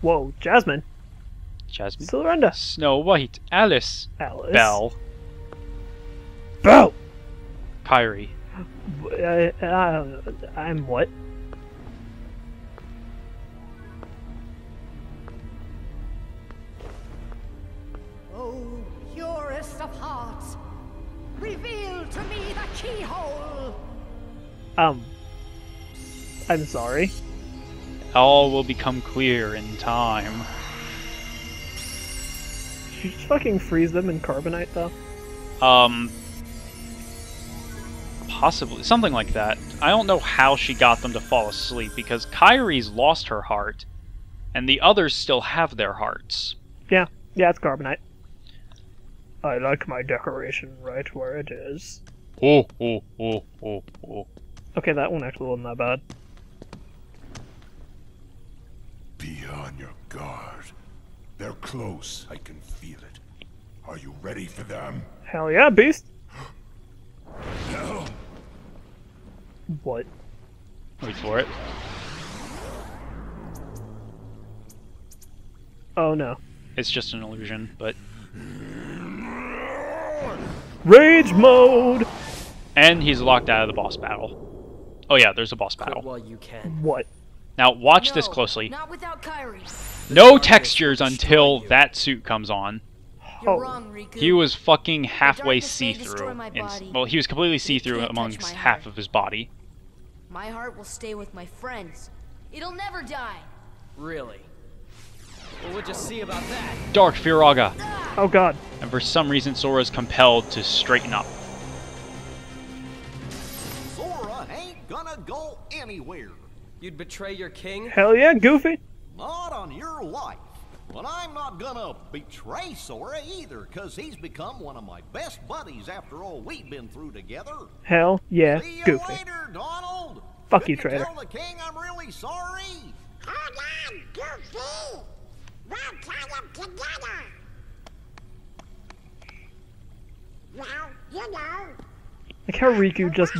Whoa, Jasmine. Jasmine. Cinderella. Snow White. Alice. Alice. Belle. Belle! Kairi. Uh, uh, I'm what? Oh, purest of hearts, reveal to me the keyhole. Um. I'm sorry. All will become clear in time. Did you just fucking freeze them in carbonite, though? Um, possibly something like that. I don't know how she got them to fall asleep because Kairi's lost her heart, and the others still have their hearts. Yeah, yeah, it's carbonite. I like my decoration right where it is. Oh, oh, oh, oh, oh. Okay, that one actually wasn't that bad. Be on your guard. They're close. I can feel it. Are you ready for them? Hell yeah, beast! No. What? Wait for it. Oh no. It's just an illusion, but Rage mode! and he's locked out of the boss battle. Oh yeah, there's a boss battle. while you can. What? Now watch this closely. Not without Kairi. No textures until that suit comes on. You're Oh. wrong, Riku. He was fucking halfway darkness may destroy see-through. my in- body, Well, he was completely see-through amongst half of his body. My heart will stay with my friends. It'll never die. Really? Well, we'll just see about that. Dark Firaga. Oh god. And for some reason, Sora's compelled to straighten up. Sora ain't gonna go anywhere. You'd betray your king? Hell yeah, Goofy! Not on your life. But I'm not gonna betray Sora either, cause he's become one of my best buddies after all we've been through together. Hell yeah, See you Goofy. later, Donald. Fuck Could you, traitor. Tell the king I'm really sorry. Hold on, Goofy. We'll tie them together. Well, you know. Like how Riku just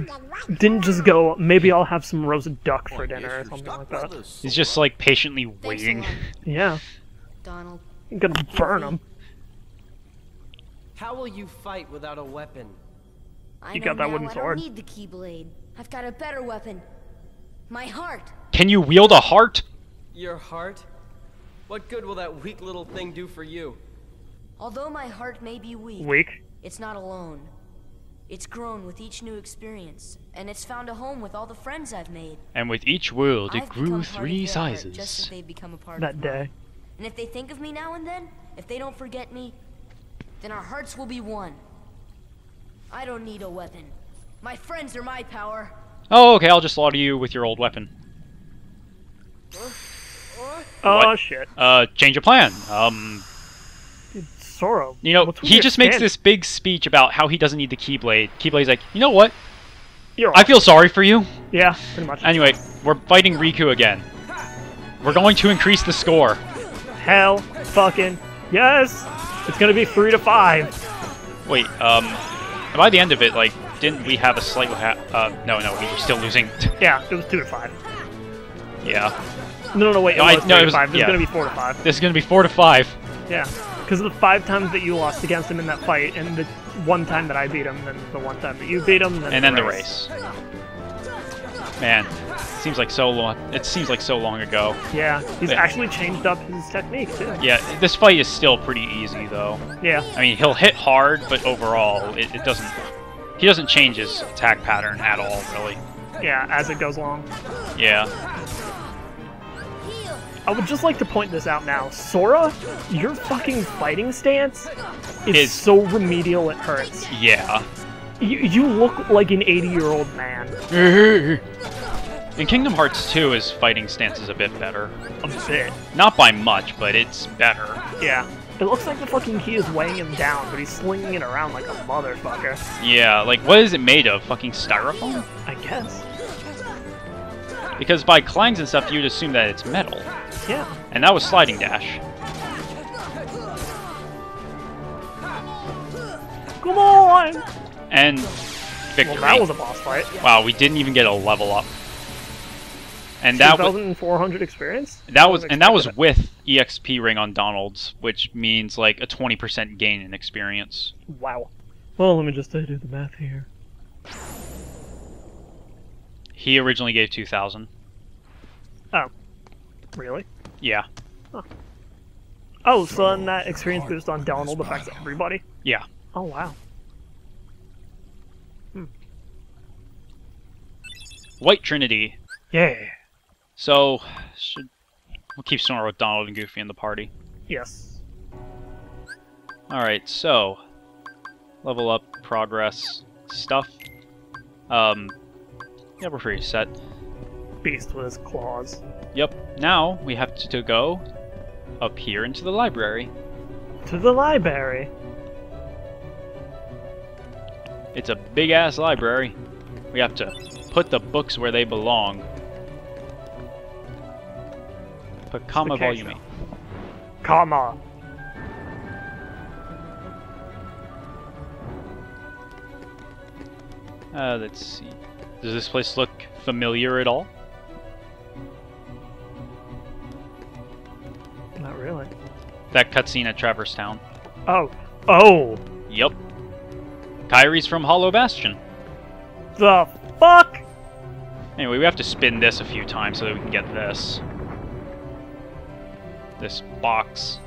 didn't just go, maybe I'll have some roast duck for dinner or something like that. He's just like patiently waiting. Yeah, Donald. you're gonna burn him. How will you fight without a weapon? I You know got that now wooden I sword. don't need the Keyblade. I've got a better weapon. My heart. Can you wield a heart? Your heart? What good will that weak little thing do for you? Although my heart may be weak, Weak. it's not alone. It's grown with each new experience, and it's found a home with all the friends I've made. And with each world, it I've grew become part of three their heart just as sizes. they've become a part That of day. mine. And if they think of me now and then, if they don't forget me, then our hearts will be one. I don't need a weapon. My friends are my power. Oh, okay, I'll just slaughter you with your old weapon. Oh What? shit. Uh, change of plan. Um, Sora. you know, he just makes this big speech about how he doesn't need the Keyblade. Keyblade's like, you know what? You're I feel sorry for you. Yeah, pretty much. Anyway, we're fighting Riku again. We're going to increase the score. Hell fucking yes! It's gonna be three to five. Wait, um, by the end of it, like, didn't we have a slight ha- uh, no, no, we were still losing. Yeah, it was two to five. yeah. No, no, no, wait. It No, I- was no, it to was- five. This yeah. is gonna be four to five. This is gonna be four to five. Yeah, because of the five times that you lost against him in that fight, and the one time that I beat him, then the one time that you beat him, then and then the race. Man, seems like so long. It seems like so long ago. Yeah, he's actually changed up his technique too. Yeah, this fight is still pretty easy though. Yeah, I mean, he'll hit hard, but overall, it, it doesn't. He doesn't change his attack pattern at all, really. yeah. As it goes along, Yeah. I would just like to point this out now. Sora, your fucking fighting stance is Is- so remedial it hurts. Yeah. You, you look like an 80-year-old man. In Kingdom Hearts 2, his fighting stance is a bit better. A bit. Not by much, but it's better. Yeah. It looks like the fucking key is weighing him down, but he's slinging it around like a motherfucker. Yeah, like, what is it made of? Fucking styrofoam? I guess. Because by clangs and stuff, you'd assume that it's metal. Yeah. And that was Sliding Dash. Come on! And victory. Well, that was a boss fight. Wow, we didn't even get a level up. And that was 2,400 experience? that was and that was with EXP ring on Donald's, which means like a 20% gain in experience. Wow. Well, let me just do the math here. He originally gave 2,000. Oh, Really? Yeah. Oh, so then that experience boost on Donald affects everybody? Yeah. Oh, wow. White Trinity. Yeah. So, should we'll keep Snore with Donald and Goofy in the party. Yes. Alright, so level up, progress, stuff. Um yeah, we're pretty set. Beast with his claws. Yep. Now we have to, to go up here into the library. To the library. It's a big ass library. We have to put the books where they belong. Put comma volume. Comma. Uh, let's see. Does this place look familiar at all? That cutscene at Traverse Town. Oh. Oh. Yep. Kairi's from Hollow Bastion. The fuck? Anyway, we have to spin this a few times so that we can get this. This box.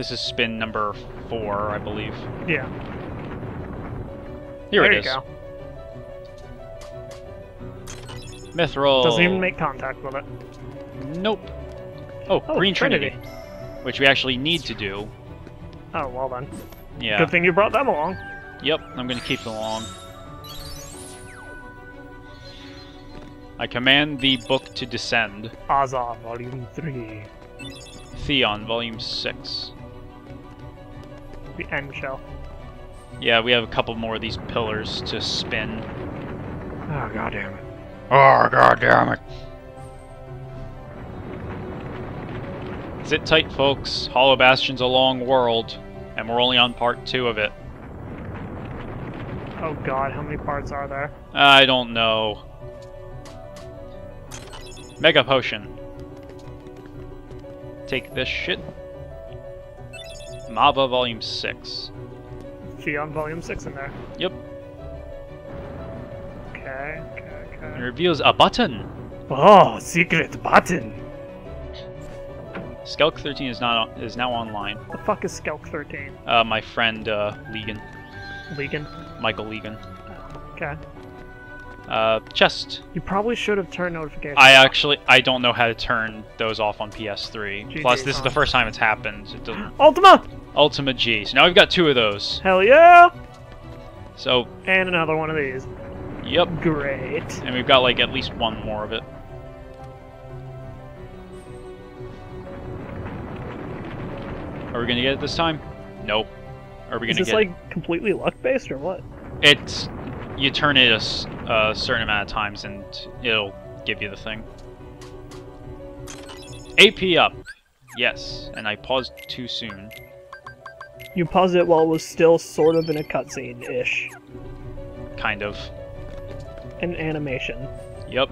This is spin number four, I believe. Yeah. Here there it you is. go. Mithril. Doesn't even make contact with it. Nope. Oh, Oh, Green Trinity. Trinity. Which we actually need to do. Oh, well then. Yeah. Good thing you brought them along. Yep, I'm gonna keep them along. I command the book to descend. Azal, Volume 3. Theon, Volume 6. The end shell. Yeah, we have a couple more of these pillars to spin. Oh, god damn it. Oh, god damn it. Sit tight, folks. Hollow Bastion's a long world, and we're only on part two of it. Oh god, how many parts are there? I don't know. Mega Potion. Take this shit. Mava Volume 6. Theon Volume 6 in there. Yep. Okay, okay, It okay. reveals a button. Oh, secret button! Skelk 13 is not is now online. The fuck is Skelk 13? Uh, my friend uh, Legan, Legan? Michael Legan. Okay. Uh, chest. You probably should have turned notifications. I off. actually I don't know how to turn those off on PS3. GG, Plus, this is the first time it's happened. It doesn't. Ultima! Ultima G. So now we've got two of those. Hell yeah! So, And another one of these. yep. Great. And we've got like at least one more of it. Are we gonna get it this time? Nope. Are we gonna get this get like completely luck based or what? It's you turn it a certain amount of times and it'll give you the thing. AP up. Yes, and I paused too soon. You paused it while it was still sort of in a cutscene ish. Kind of. An animation. Yep.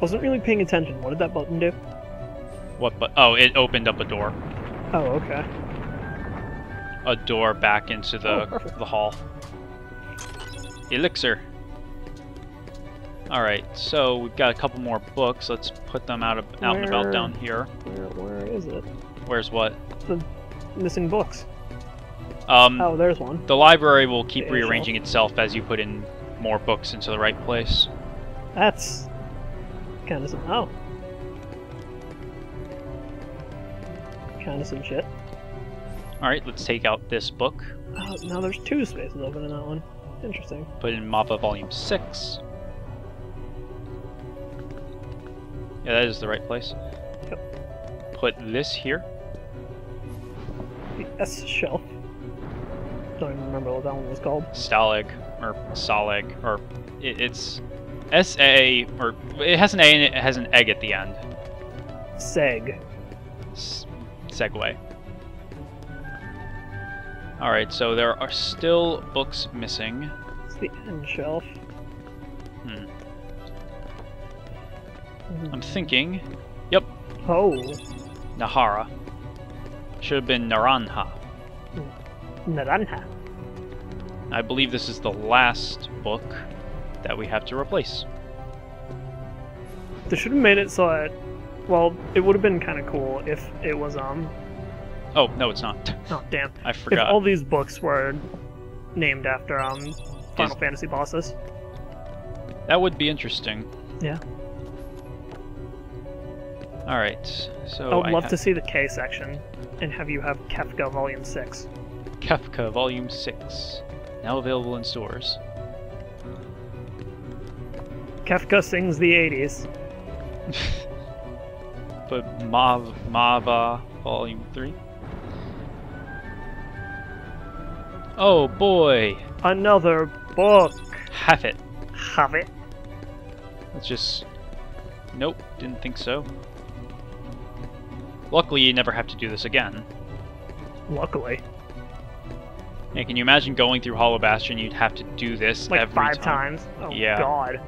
Wasn't really paying attention. What did that button do? What but oh, it opened up a door. Oh, okay. A door back into the Oh, the hall. Elixir. Alright, so we've got a couple more books. Let's put them out of out and about down here. Where, where is it? Where's what? The missing books. Um Oh, there's one. the library will keep The rearranging itself as you put in more books into the right place. That's kind of some. Oh. Kind of some shit. Alright, let's take out this book. Oh, now there's two spaces open in that one. Interesting. Put in Mava Volume 6. Yeah, that is the right place. Put this here. The S shelf. Don't even remember what that one was called. Stalag, or Salag, or it, it's S A or it has an A and it has an egg at the end. Seg. S- segue. All right, so there are still books missing. It's the end shelf. Hmm. I'm thinking. Yep, Oh, Nahara. Should have been Naranha. Naranha. I believe this is the last book that we have to replace. They should have made it so that, well, it would have been kind of cool if it was um. Oh no, it's not. Oh damn! I forgot. If all these books were named after um Final Is- Fantasy bosses. That would be interesting. Yeah. All right, so I would I love have to see the K section and have you have Kefka Volume Six. Kefka Volume Six, now available in stores. Kefka sings the 80s. but Mav Mava Volume Three. Oh boy, Another book. have it. Have it. Let's just. Nope, didn't think so. Luckily, you never have to do this again. Luckily, Yeah, can you imagine going through Hollow Bastion? You'd have to do this like every five time. times. Oh Yeah. God.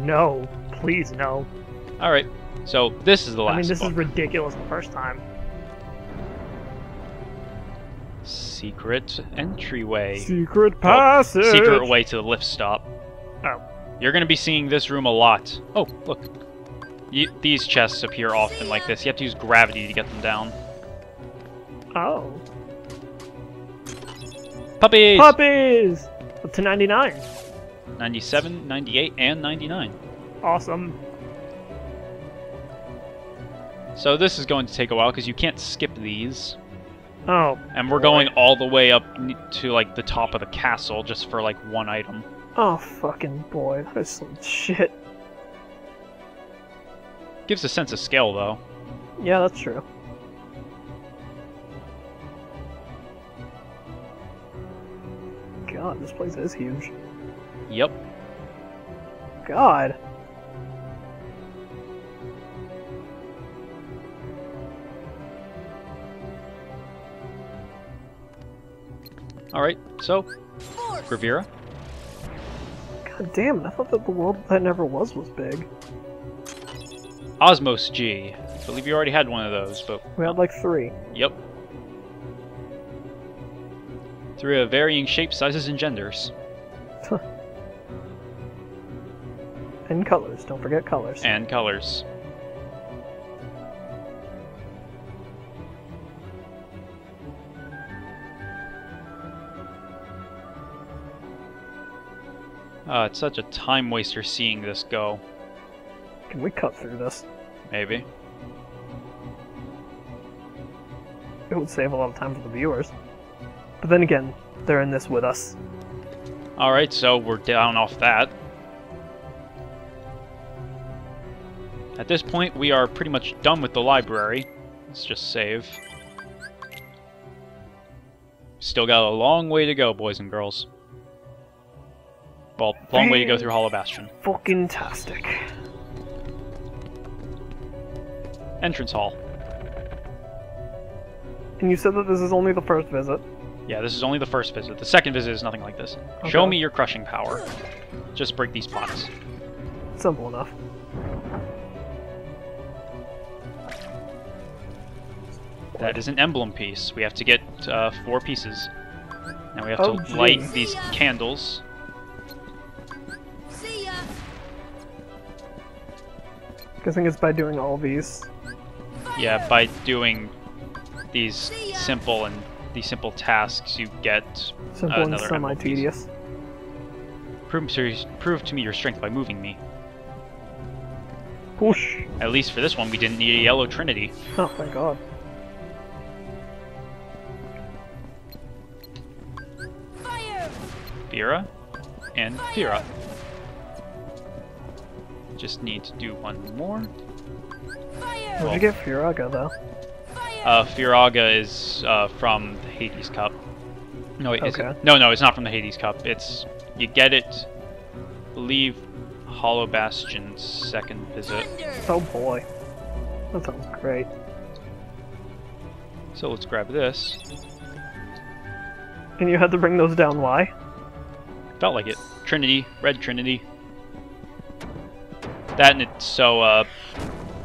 No, please no. All right, so this is the last I mean, this book. is ridiculous the first time. Secret entryway. Secret oh, Well, passage. secret way to the lift stop. Oh, You're going to be seeing this room a lot. Oh, look. Y these chests appear often like this. You have to use gravity to get them down. oh. Puppies! Puppies. Up to 99. 97, 98, and 99. Awesome. So this is going to take a while because you can't skip these. Oh, And we're going all the way up to like the top of the castle just for like one item. oh, fucking boy, that is some shit. Gives a sense of scale though. Yeah, that's true. God, this place is huge. Yep. God. Alright, so, Gravira. God damn it, I thought that the world that never was was big. Osmos G. I believe you already had one of those, but We had like three. yep. Three of varying shapes, sizes, and genders. And colors, don't forget colors. And colors. Uh, it's such a time waster seeing this go. Can we cut through this? Maybe. It would save a lot of time for the viewers. But then again, they're in this with us. Alright, so we're down off that. At this point, we are pretty much done with the library. Let's just save. Still got a long way to go, boys and girls. Well, long way to go through Hollow Bastion. Fucking tastic. Entrance hall. And you said that this is only the first visit. Yeah, this is only the first visit. The second visit is nothing like this. Show me your crushing power. Just break these pots. Simple enough. That is an emblem piece. We have to get uh, four pieces. Now we have Oh, to light these candles. See ya. Guessing it's by doing all these. Yeah, by doing these simple and these simple tasks, you get uh, Simple and another piece. semi-tedious. Prove to, prove to me your strength by moving me. Whoosh. At least for this one, we didn't need a yellow trinity. Oh, thank God. Fire. Fira and Fira. Just need to do one more. Where'd you get Firaga, though? Uh, Firaga is uh, from the Hades Cup. No, wait, is Okay. No, no, it's not from the Hades Cup. It's you get it. Leave Hollow Bastion's second visit. Oh boy. That sounds great. So let's grab this. And you had to bring those down, why? Felt like it. Trinity, Red Trinity. That and it's so, uh,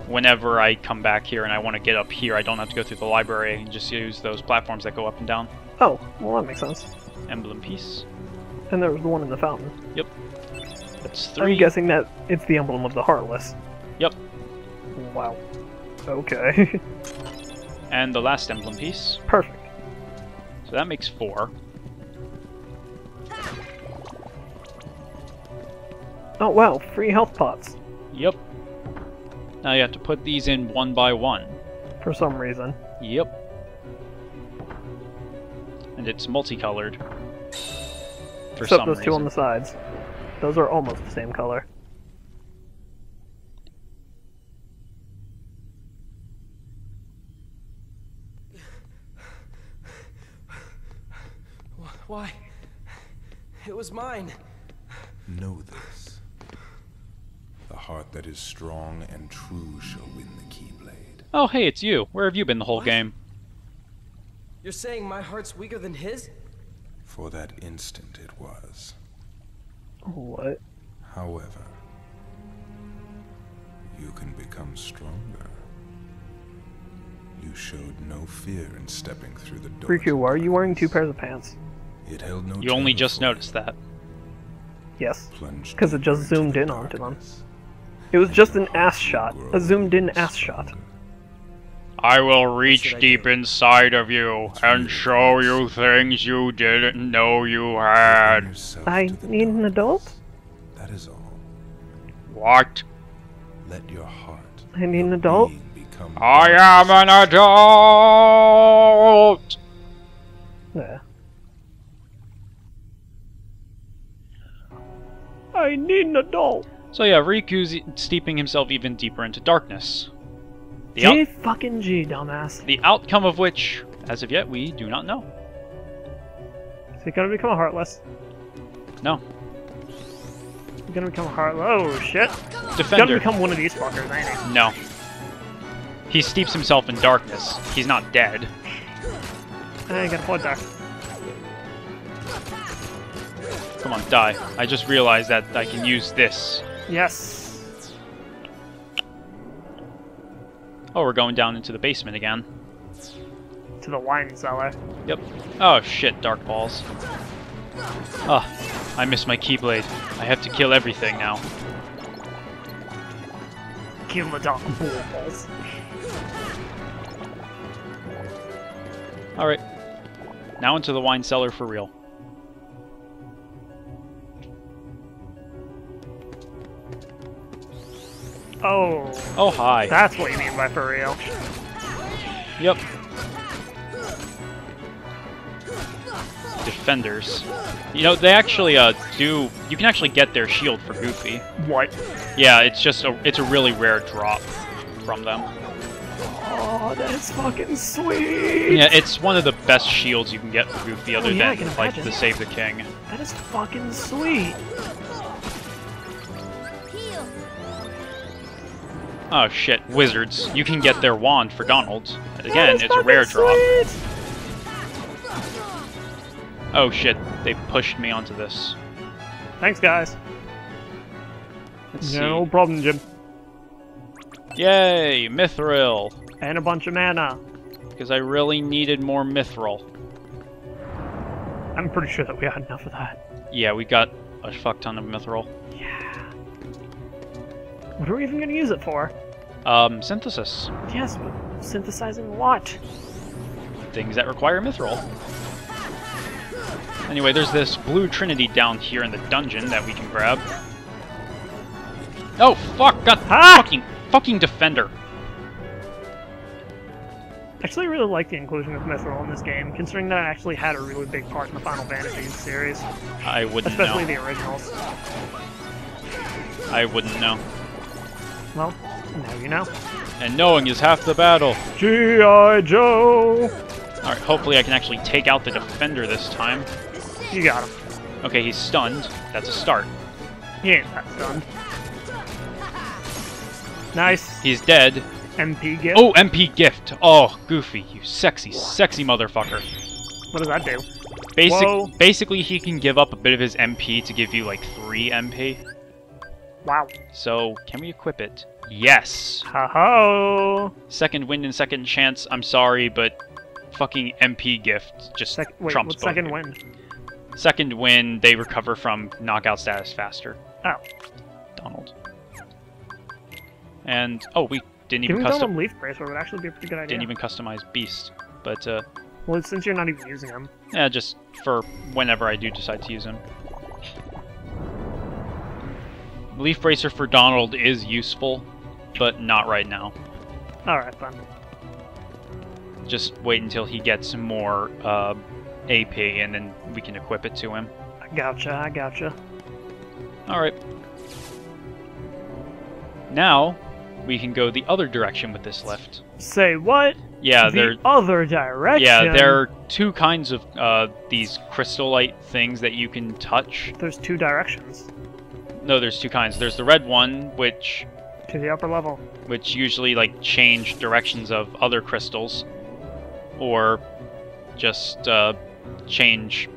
whenever I come back here and I want to get up here, I don't have to go through the library and just use those platforms that go up and down. Oh, well that makes sense. Emblem piece. And there was the one in the fountain. Yep. That's I'm three. guessing that it's the emblem of the Heartless. Yep. Wow. Okay. And the last emblem piece. Perfect. So that makes four. Oh wow, free health pots. Yep. Now you have to put these in one by one. For some reason. Yep. And it's multicolored. For Except some those two on the sides. Those are almost the same color. Why? It was mine. Know this. The heart that is strong and true shall win the Keyblade. Oh, hey, it's you. Where have you been the whole What? game? You're saying my heart's weaker than his? For that instant it was. What? However, you can become stronger. You showed no fear in stepping through the door. Riku, why are you wearing two pairs of pants? It held no You only just noticed that. Yes. Because it just zoomed the in onto them. Darkness. It was just an ass shot. A zoomed in ass shot. I will reach I deep do? inside of you and show you things you didn't know you had. I need an adult? That is all. What? Let your heart. I need an adult? I am an adult! Yeah. I need an adult. So yeah, Riku's steeping himself even deeper into darkness. The, G fucking G, dumbass. the outcome of which, as of yet, we do not know. Is he gonna become a heartless? No. He's gonna become a heartless. Oh shit. He's gonna become one of these fuckers, ain't he? No. He steeps himself in darkness. He's not dead. I ain't got a blood there. Come on, die. I just realized that I can use this. Yes. Oh, we're going down into the basement again. To the wine cellar. Yep. Oh shit, dark balls. Ah, I missed my keyblade. I have to kill everything now. Kill the dark balls. Alright. Now into the wine cellar for real. Oh, Oh, hi. that's what you mean by for real. Yep. Defenders. You know, they actually uh, do... You can actually get their shield for Goofy. What? Yeah, it's just a... It's a really rare drop from them. Oh, that's fucking sweet. Yeah, it's one of the best shields you can get for Goofy other Oh, yeah, than, like, imagine. the Save the King. That is fucking sweet. Oh shit, wizards. You can get their wand for Donald. Again, it's a rare drop. sweet. Oh shit, they pushed me onto this. Thanks, guys. Let's Yeah, see. no problem, Jim. Yay, Mithril! And a bunch of mana. Because I really needed more Mithril. I'm pretty sure that we had enough of that. Yeah, we got a fuck ton of Mithril. What are we even gonna use it for? Um, synthesis. Yes, but synthesizing what? Things that require Mithril. Anyway, there's this blue trinity down here in the dungeon that we can grab. Oh, fuck! God, Ah! fucking, fucking defender. Actually, I really like the inclusion of Mithril in this game, considering that I actually had a really big part in the Final Fantasy series, I wouldn't especially know. the originals. I wouldn't know. Well, now you know. And knowing is half the battle. G.I. Joe! Alright, hopefully I can actually take out the defender this time. You got him. Okay, he's stunned. That's a start. He ain't that stunned. Nice. He's dead. MP gift. Oh, MP gift. Oh, Goofy, you sexy, sexy motherfucker. What does that do? Basic, Whoa. basically, he can give up a bit of his MP to give you like three MP. Wow. So, can we equip it? Yes. Ha ho. Second wind and second chance. I'm sorry, but fucking MP gift just Sec- wait, trumps what's both second here. win? Second win, they recover from knockout status faster. Oh. Donald. And oh, we didn't even Giving custom Leaf Bracer would actually be a pretty good idea. didn't even customize Beast, but uh, Well, since you're not even using him. yeah, just for whenever I do decide to use him. Leaf Bracer for Donald is useful, but not right now. Alright then. Just wait until he gets some more uh, AP, and then we can equip it to him. I gotcha, I gotcha. All right. Now we can go the other direction with this lift. Say what? Yeah, the there. other direction. Yeah, there are two kinds of uh, these crystallite things that you can touch. There's two directions No, there's two kinds. There's the red one, which to the upper level. which usually like change directions of other crystals, or just uh, change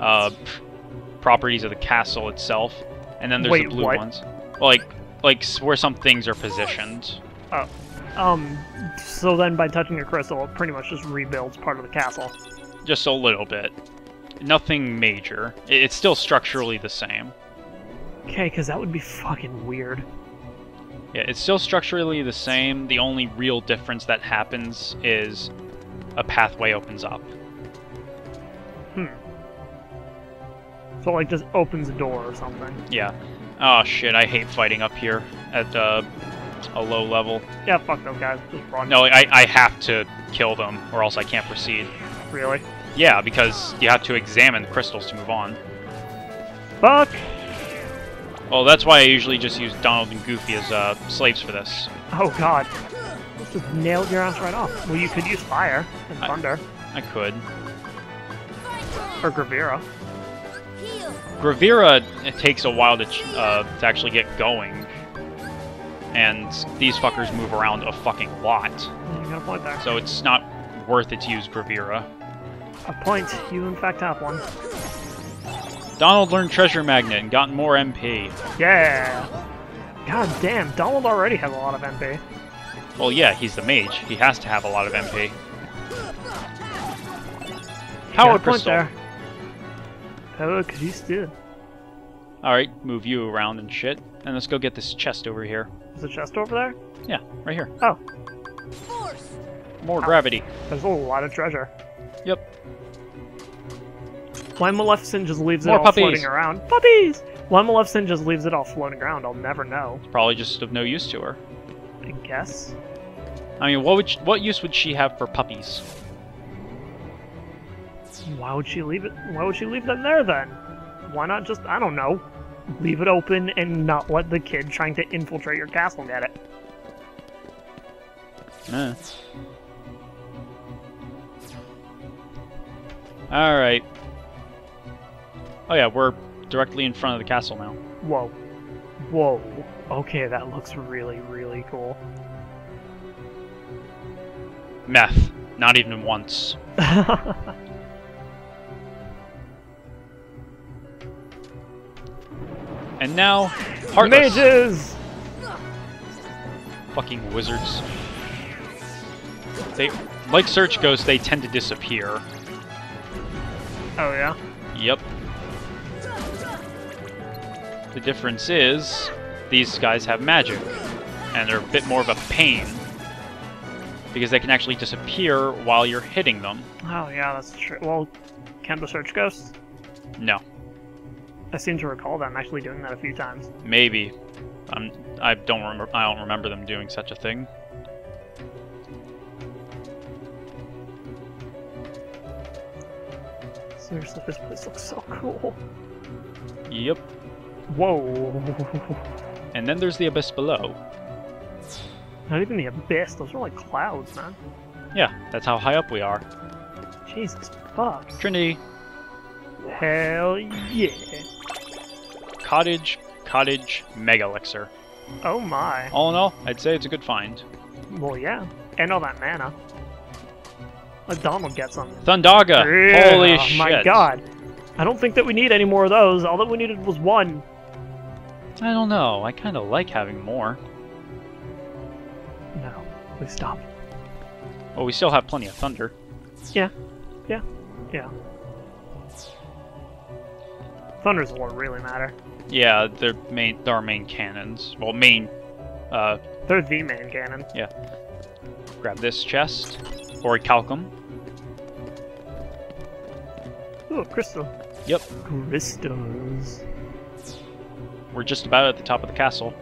uh, properties of the castle itself. And then there's Wait, the blue what? ones, like like where some things are positioned. Oh, Um, so then by touching a crystal, it pretty much just rebuilds part of the castle. Just a little bit. Nothing major. It's still structurally the same. Okay, because that would be fucking weird. Yeah, it's still structurally the same. The only real difference that happens is a pathway opens up. Hmm. So like just opens a door or something. Yeah. Oh shit, I hate fighting up here at uh, a low level. Yeah, fuck those guys. Just run. No, I, I have to kill them or else I can't proceed. Really? Yeah, because you have to examine the crystals to move on. Fuck! Well, that's why I usually just use Donald and Goofy as uh, slaves for this. Oh god. This just nailed your ass right off. Well, you could use fire and I- thunder. I could. Or Gravira. Gravira, it takes a while to, ch- uh, to actually get going. And these fuckers move around a fucking lot. You got a point there. So it's not worth it to use Gravira. A point. You in fact have one. Donald learned Treasure Magnet and got more MP. Yeah! God damn, Donald already has a lot of MP. Well, yeah, he's the mage. He has to have a lot of MP. Power Crystal. there. Oh, cause he's still. Alright, move you around and shit. And let's go get this chest over here. There's a chest over there? Yeah, right here. Oh, More gravity. there's a lot of treasure. Yep. Why Maleficent just leaves More it all puppies. floating around? Puppies! Why Maleficent just leaves it all floating around? I'll never know. Probably just of no use to her. I guess. I mean, what would sh what use would she have for puppies? Why would she leave it? Why would she leave them there then? Why not just, I don't know, leave it open and not let the kid trying to infiltrate your castle get it? Eh. Alright. Oh yeah, we're directly in front of the castle now. Whoa. Whoa. Okay, that looks really, really cool. Meth. Not even once. And now, Heartless. Mages! Fucking wizards. They, like Search Ghost, they tend to disappear. Oh yeah? The difference is, these guys have magic, and they're a bit more of a pain. Because they can actually disappear while you're hitting them. Oh yeah, that's true. Well, can the search ghosts? No, I seem to recall them actually doing that a few times. maybe. I'm, I don't remember. I don't remember them doing such a thing. Seriously, this place looks so cool. Yep. Whoa. And then there's the abyss below. Not even the abyss, those are like clouds, man. Yeah, that's how high up we are. Jesus fuck. Trinity, Hell yeah. cottage, cottage, mega elixir. Oh my. All in all, I'd say it's a good find. Well, yeah. And all that mana. Let Donald get some. Thundaga! Yeah, Holy shit! my god. I don't think that we need any more of those. All that we needed was one. I don't know. I kind of like having more. No, please stop. Well, we still have plenty of thunder. Yeah, yeah, yeah. Thunders what really matter. Yeah, they're main. They're our main cannons. Well, main. Uh, They're the main cannon. yeah. Grab this chest, Orichalcum. Ooh, crystal. Yep. Crystals. We're just about at the top of the castle.